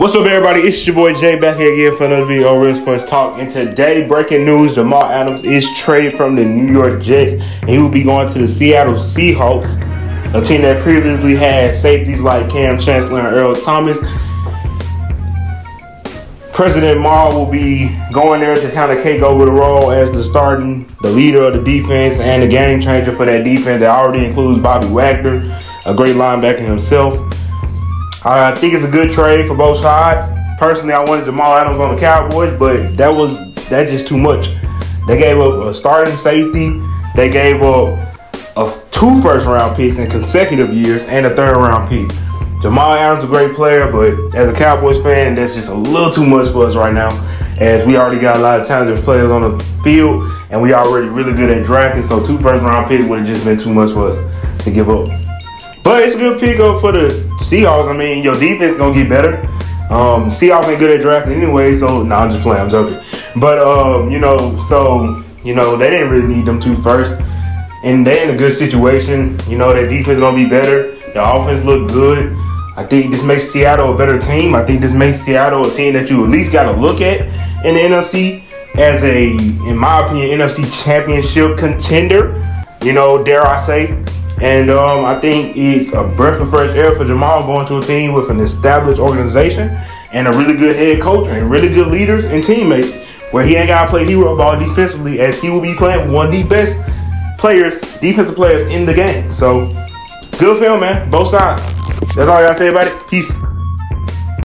What's up, everybody? It's your boy Jay back here again for another video Real Sports Talk. And today, breaking news: Jamal Adams is traded from the New York Jets, and he will be going to the Seattle Seahawks, a team that previously had safeties like Kam Chancellor and Earl Thomas. President Marr will be going there to kind of take over the role as the starting, the leader of the defense, and the game changer for that defense that already includes Bobby Wagner, a great linebacker himself. I think it's a good trade for both sides. Personally, I wanted Jamal Adams on the Cowboys, but that was that just too much. They gave up a starting safety. They gave up a two first round picks in consecutive years and a third round pick. Jamal Adams is a great player, but as a Cowboys fan, that's just a little too much for us right now. As we already got a lot of talented players on the field, and we already really good at drafting. So two first round picks would have just been too much for us to give up. But it's a good pickup for the Seahawks. I mean, your defense gonna get better. Um, Seahawks ain't good at drafting anyway, so nah, I'm just playing. I'm joking. But um, you know, so you know they didn't really need them two first, and they in a good situation. You know, their defense gonna be better. The offense look good. I think this makes Seattle a better team. I think this makes Seattle a team that you at least got to look at in the NFC as a, in my opinion, NFC championship contender. You know, dare I say. And um, I think it's a breath of fresh air for Jamal going to a team with an established organization and a really good head coach and really good leaders and teammates where he ain't got to play hero ball defensively as he will be playing one of the best players, defensive players in the game. So good film, man. Both sides. That's all I got to say about it. Peace.